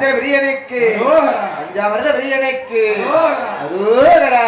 பஞ்சாத்திர பிரியனுக்கு அரோகரா. பஞ்சாமிரத பிரியனுக்கு அரோகரா.